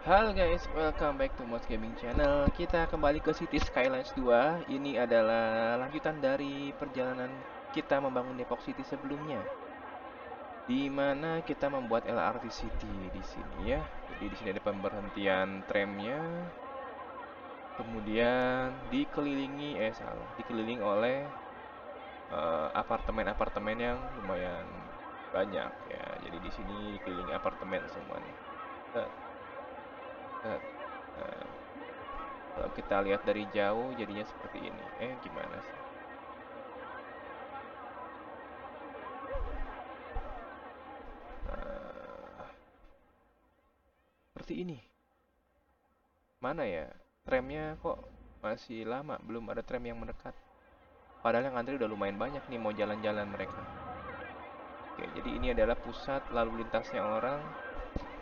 Halo guys, welcome back to Mods Gaming Channel. Kita kembali ke City Skylines 2. Ini adalah lanjutan dari perjalanan kita membangun Depok City sebelumnya. Di mana kita membuat LRT City di sini ya. Jadi di sini ada pemberhentian tramnya. Kemudian dikelilingi eh salah, dikelilingi oleh eh, apartemen-apartemen uh, yang lumayan banyak ya. Jadi di sini dikelilingi apartemen semuanya. Nah, kalau kita lihat dari jauh jadinya seperti ini. Eh, gimana sih? Nah, seperti ini. Mana ya? Tramnya kok masih lama, belum ada tram yang mendekat. Padahal yang antri udah lumayan banyak nih mau jalan-jalan mereka. Oke, jadi ini adalah pusat lalu lintasnya orang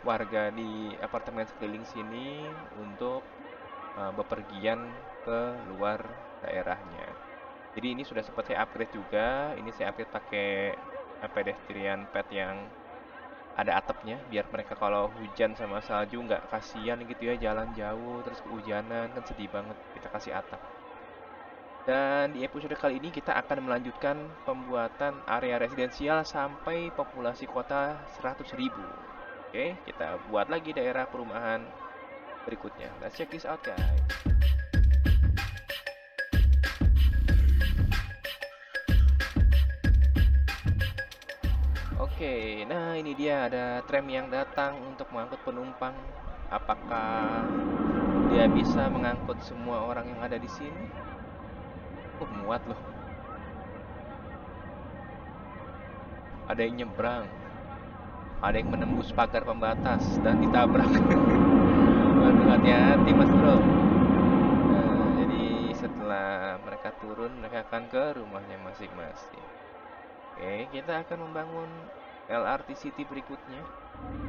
warga di apartemen sekeliling sini untuk uh, bepergian ke luar daerahnya. Jadi ini sudah sempat saya upgrade juga. Ini saya upgrade pakai pedestrian pad yang ada atapnya biar mereka kalau hujan sama salju nggak kasihan gitu ya jalan jauh terus kehujanan kan sedih banget kita kasih atap. Dan di episode kali ini kita akan melanjutkan pembuatan area residensial sampai populasi kota 100.000. Oke, kita buat lagi daerah perumahan berikutnya. Let's check this out guys. Oke, nah ini dia ada tram yang datang untuk mengangkut penumpang. Apakah dia bisa mengangkut semua orang yang ada di sini? Oh, muat loh. Ada yang nyebrang ada yang menembus pagar pembatas dan ditabrak. Waduh hati-hati mas bro. Nah, jadi setelah mereka turun mereka akan ke rumahnya masing-masing. Oke kita akan membangun LRT City berikutnya.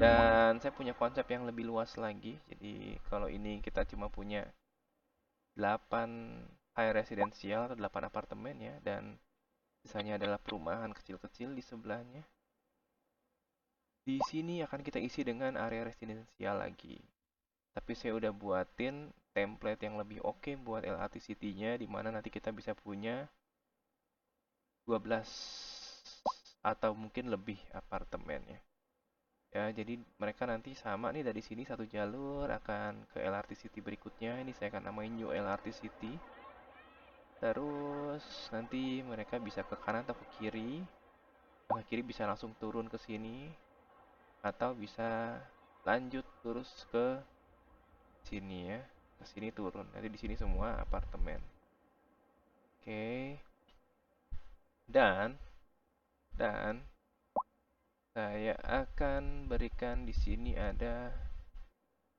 Dan saya punya konsep yang lebih luas lagi. Jadi kalau ini kita cuma punya 8 high residential atau 8 apartemen ya dan sisanya adalah perumahan kecil-kecil di sebelahnya di sini akan kita isi dengan area residensial lagi. Tapi saya udah buatin template yang lebih oke okay buat LRT City-nya di mana nanti kita bisa punya 12 atau mungkin lebih apartemen ya. Ya, jadi mereka nanti sama nih dari sini satu jalur akan ke LRT City berikutnya. Ini saya akan namain New LRT City. Terus nanti mereka bisa ke kanan atau ke kiri. Ke kiri bisa langsung turun ke sini atau bisa lanjut terus ke sini ya. Ke sini turun. Nanti di sini semua apartemen. Oke. Dan dan saya akan berikan di sini ada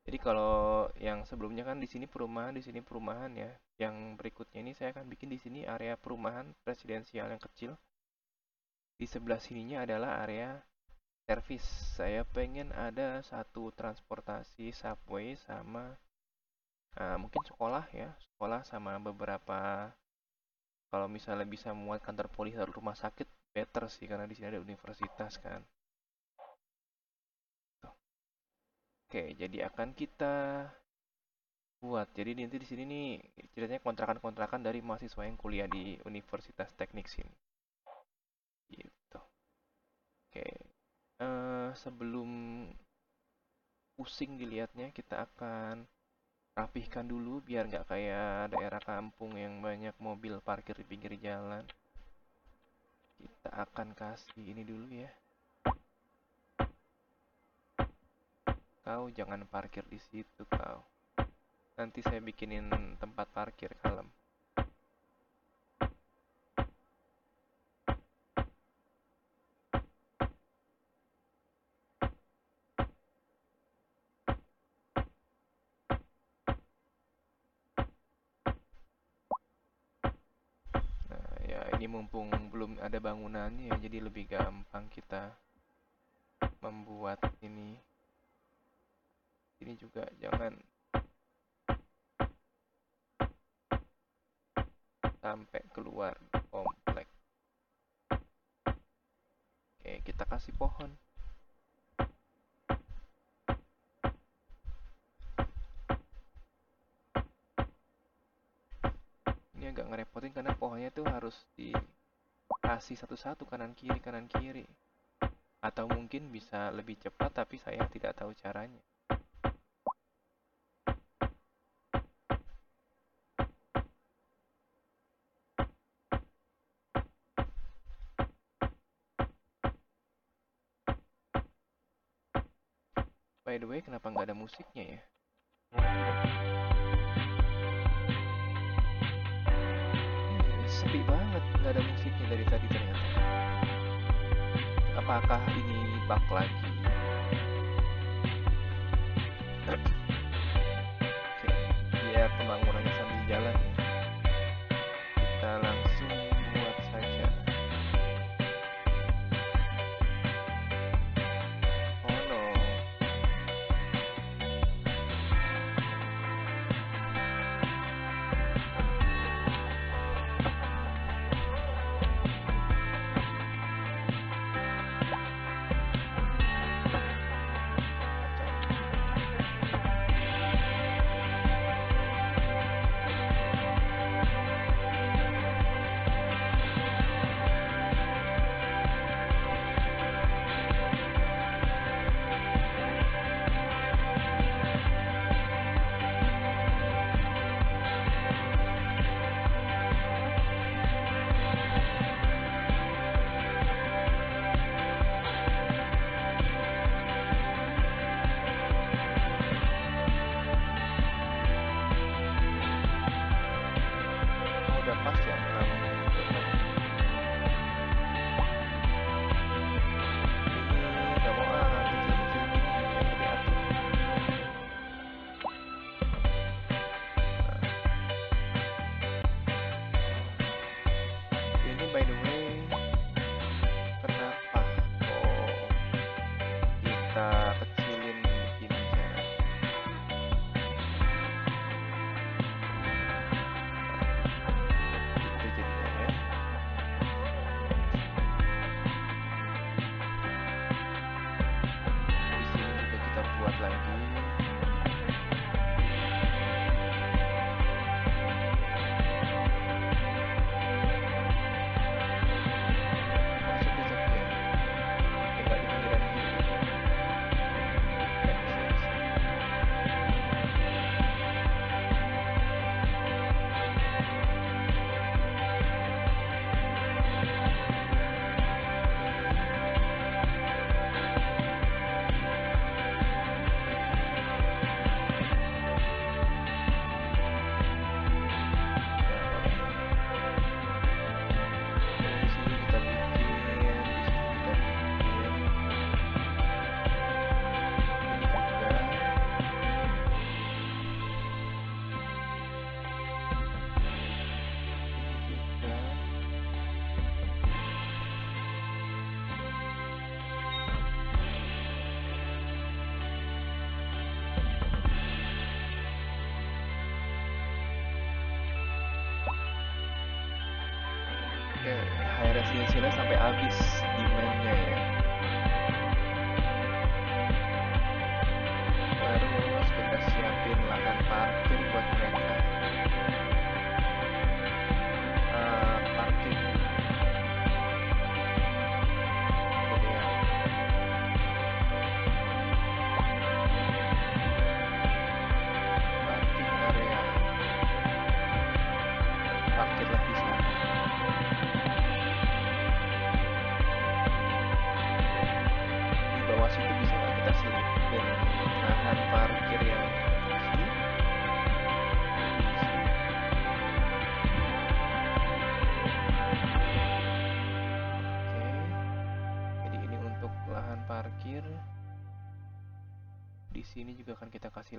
jadi kalau yang sebelumnya kan di sini perumahan di sini perumahan ya. Yang berikutnya ini saya akan bikin di sini area perumahan presidensial yang kecil. Di sebelah sininya adalah area servis saya pengen ada satu transportasi subway sama uh, mungkin sekolah ya. Sekolah sama beberapa kalau misalnya bisa muat kantor polisi atau rumah sakit better sih karena di sini ada universitas kan. Oke jadi akan kita buat. Jadi nanti di sini nih ceritanya kontrakan-kontrakan dari mahasiswa yang kuliah di Universitas Teknik sini. Gitu. Oke uh, sebelum pusing dilihatnya kita akan rapihkan dulu biar nggak kayak daerah kampung yang banyak mobil parkir di pinggir jalan. Kita akan kasih ini dulu ya. Kau jangan parkir di situ kau. Nanti saya bikinin tempat parkir kalem ini mumpung belum ada bangunannya jadi lebih gampang kita membuat ini. Ini juga jangan sampai keluar komplek. Oke kita kasih pohon semuanya itu harus dikasih satu-satu kanan kiri kanan kiri atau mungkin bisa lebih cepat tapi saya tidak tahu caranya By the way, kenapa nggak ada musiknya ya? apakah ini bug lagi?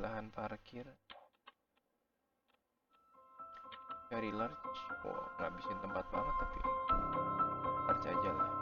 lahan parkir. Cari large. Oh ngabisin tempat banget tapi large aja lah.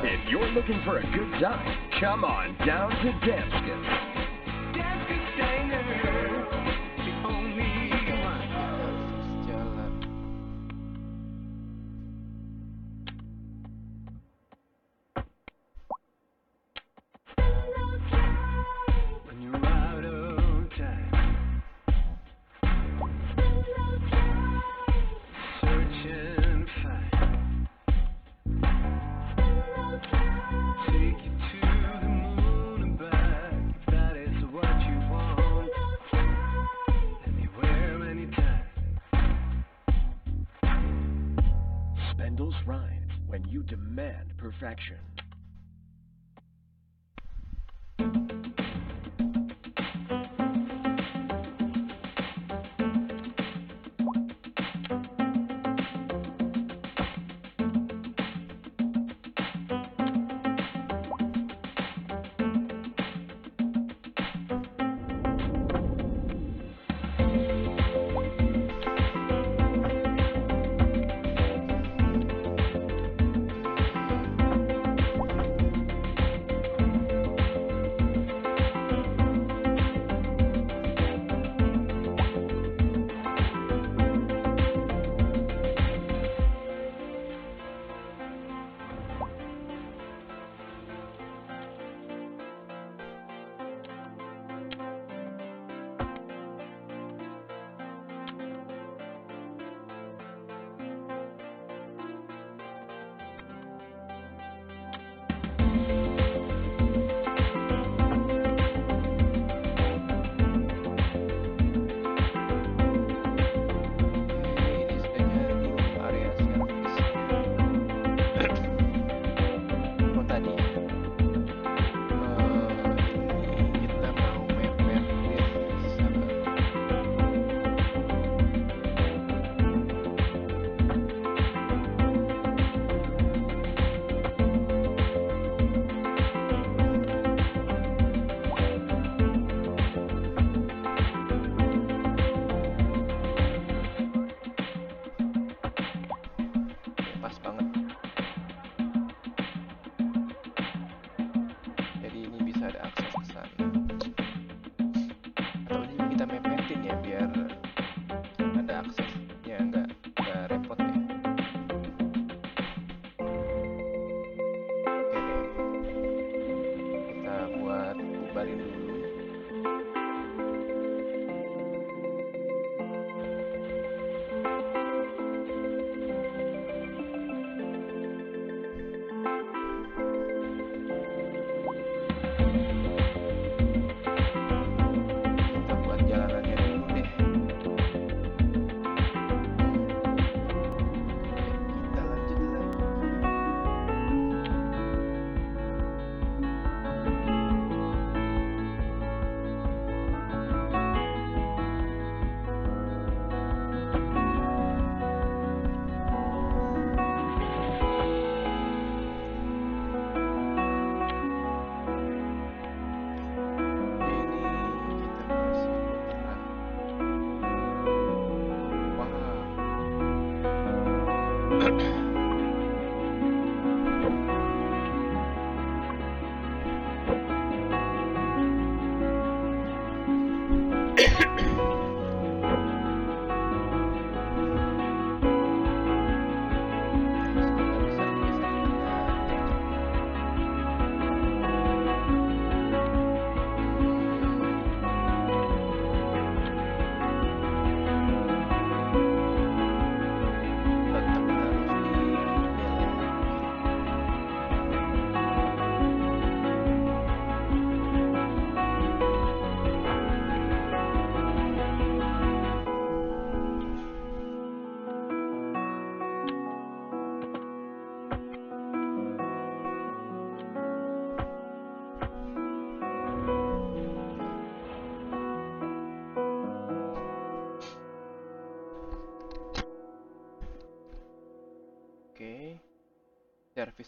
If you're looking for a good time, come on down to Damskin.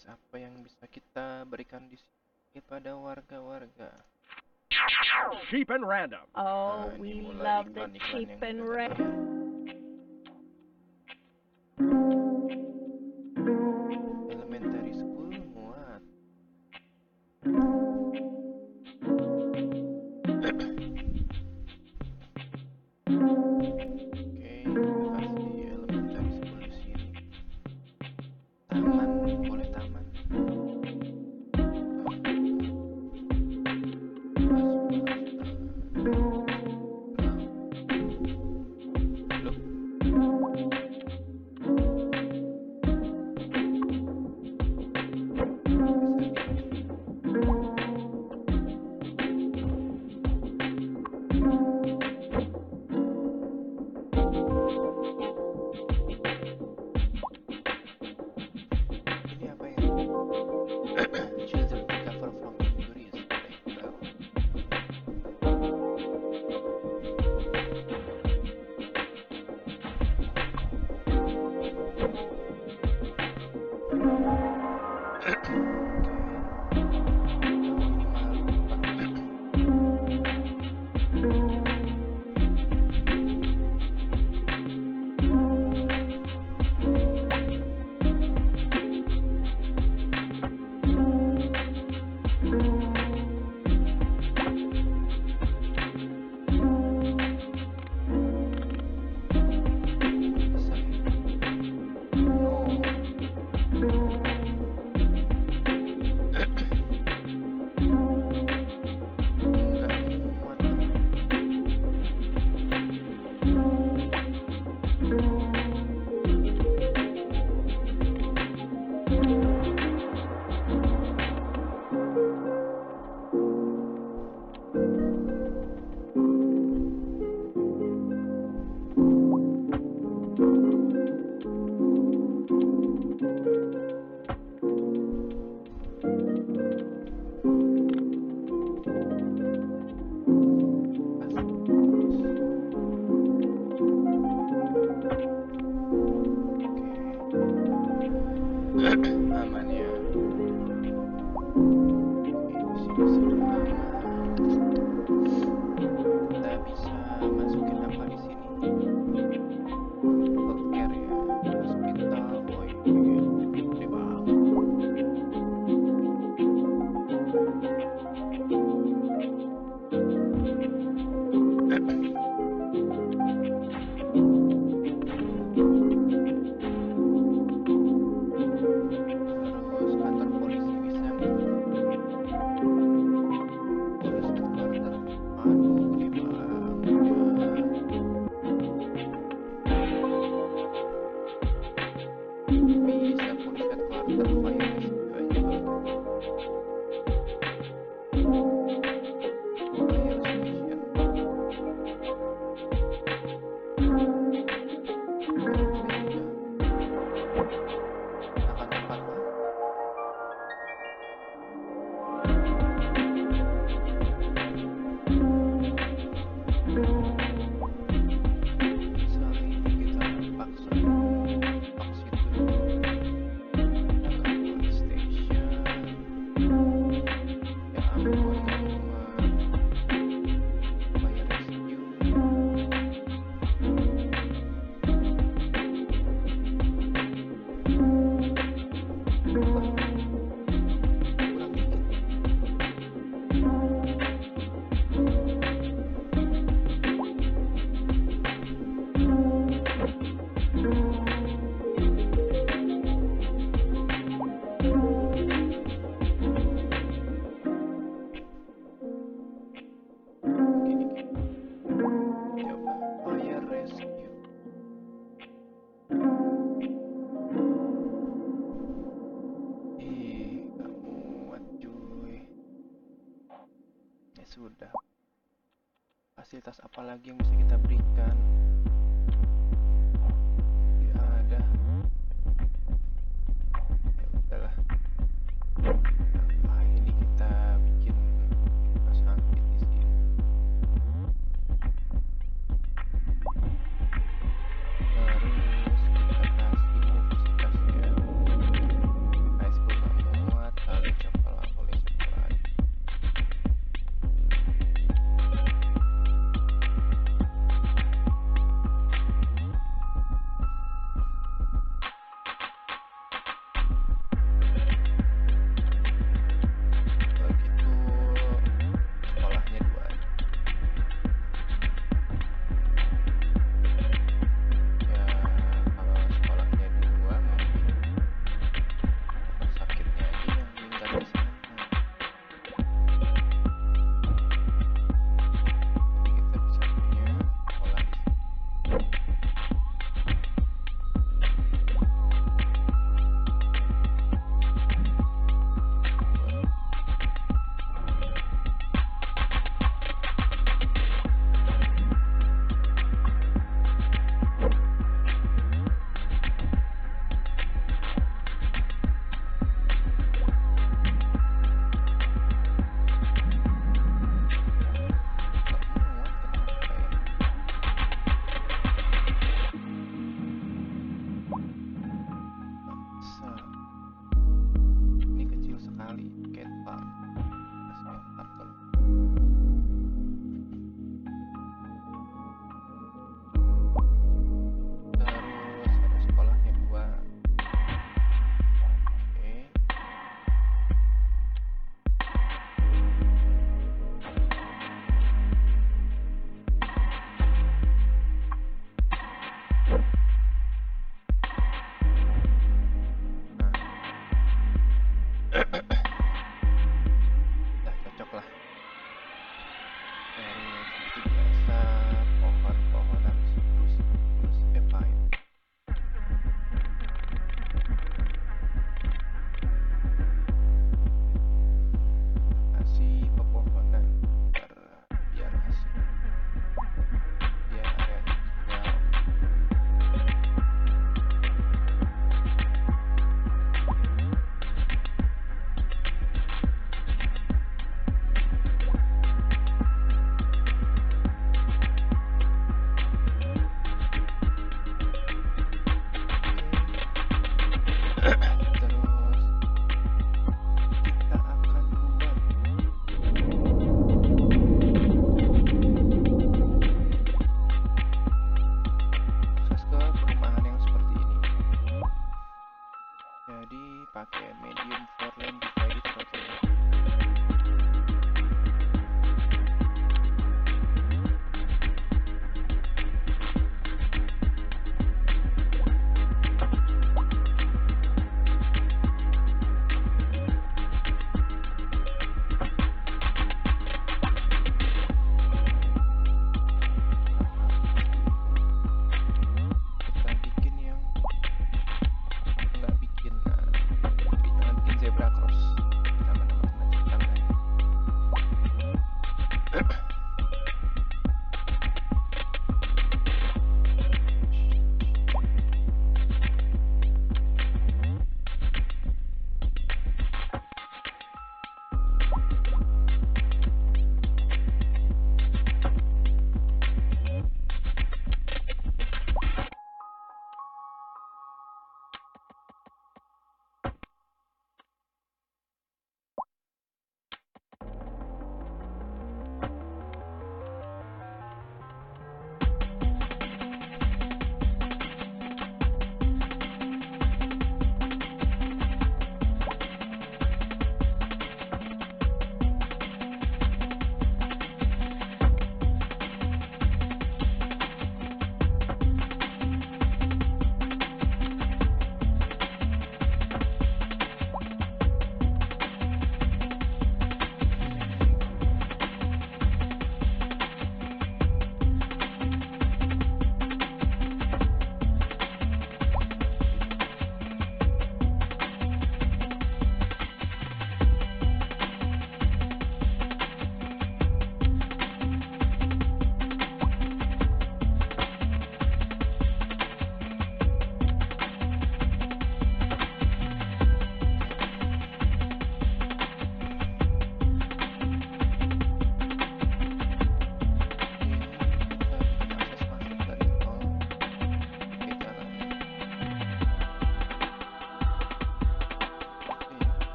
guys apa yang bisa kita berikan di sini kepada warga-warga Cheap and random. Oh, nah, we love the cheap and random.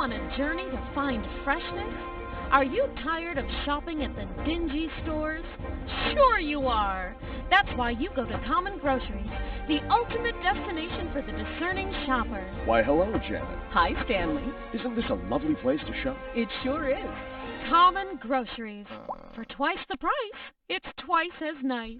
on a journey to find freshness? Are you tired of shopping at the dingy stores? Sure you are! That's why you go to Common Groceries, the ultimate destination for the discerning shopper. Why, hello, Janet. Hi, Stanley. Isn't this a lovely place to shop? It sure is. Common Groceries. For twice the price, it's twice as nice.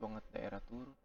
banget daerah turun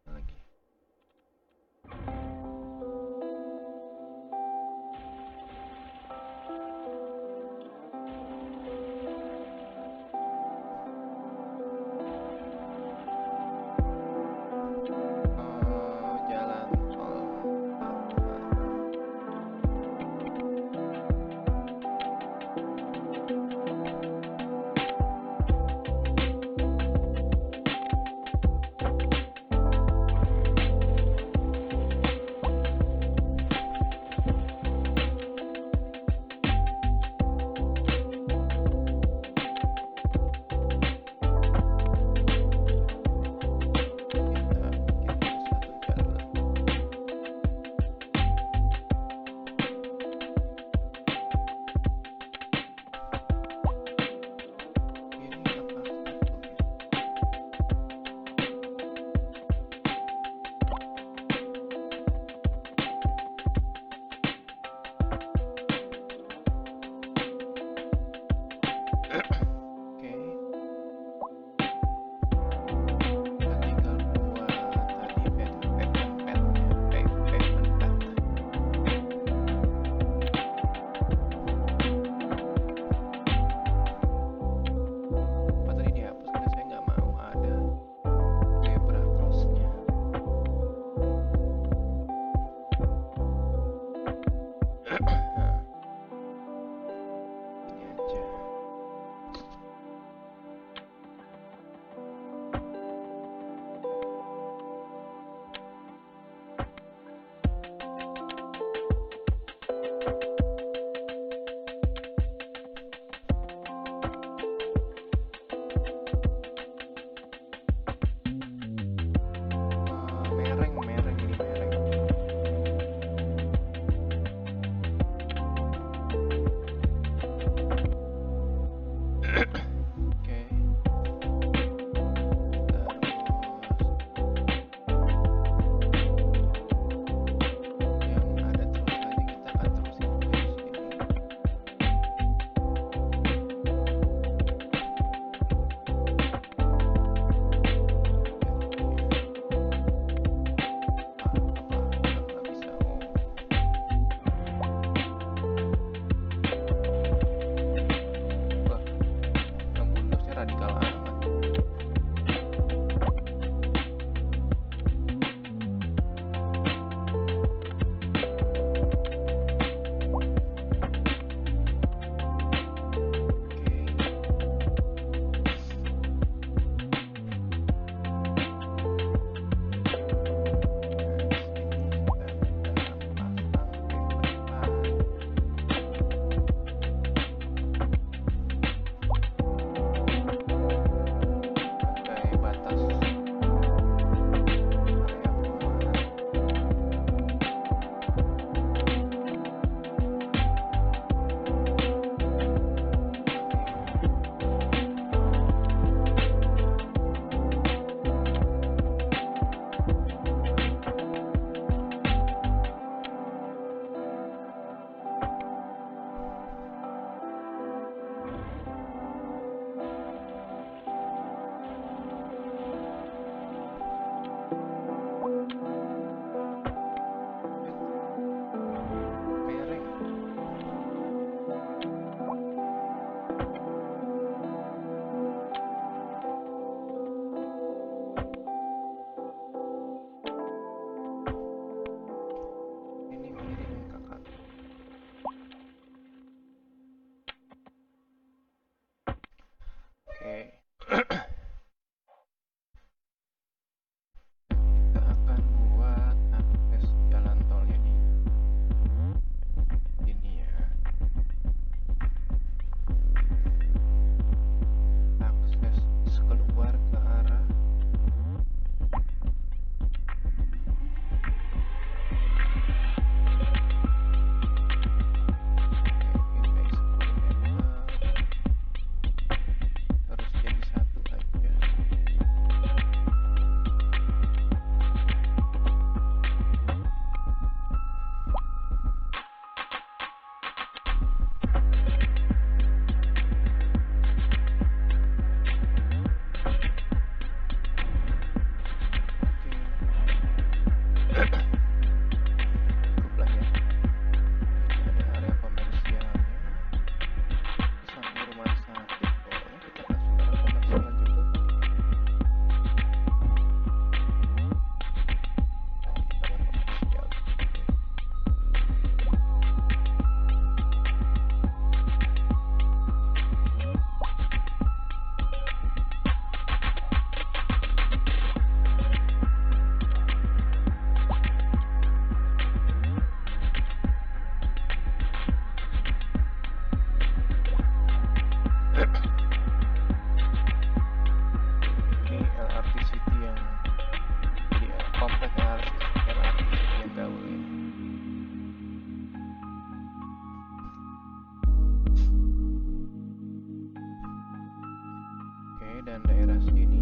dan daerah sini.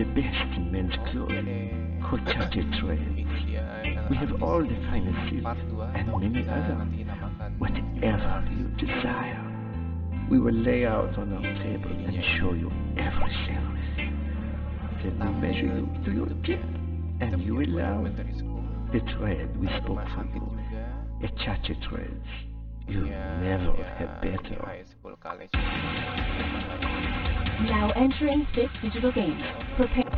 the best in men's clothing, Cochate threads. We have all the finest silk and many other, whatever you desire. We will lay out on our table and show you everything. Then we measure you to your tip, and you will allow the thread we spoke for you, a chacha thread. You never have better. Now entering fifth digital game. Prepare.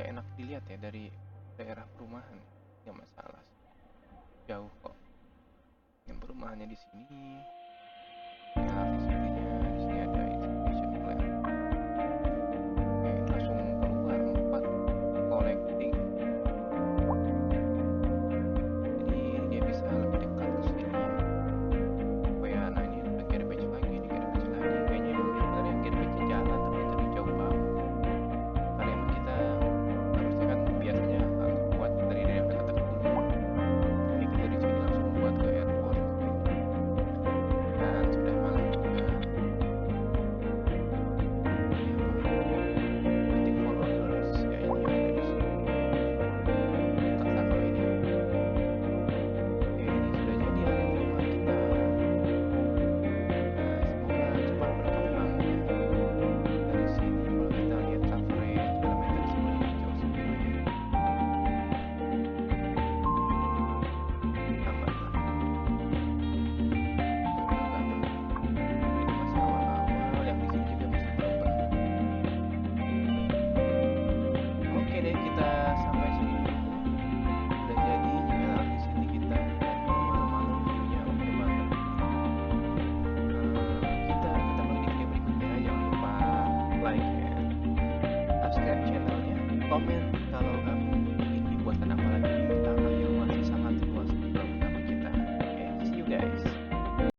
Nggak enak dilihat ya dari daerah perumahan nggak masalah. Jauh kok. Yang perumahannya di sini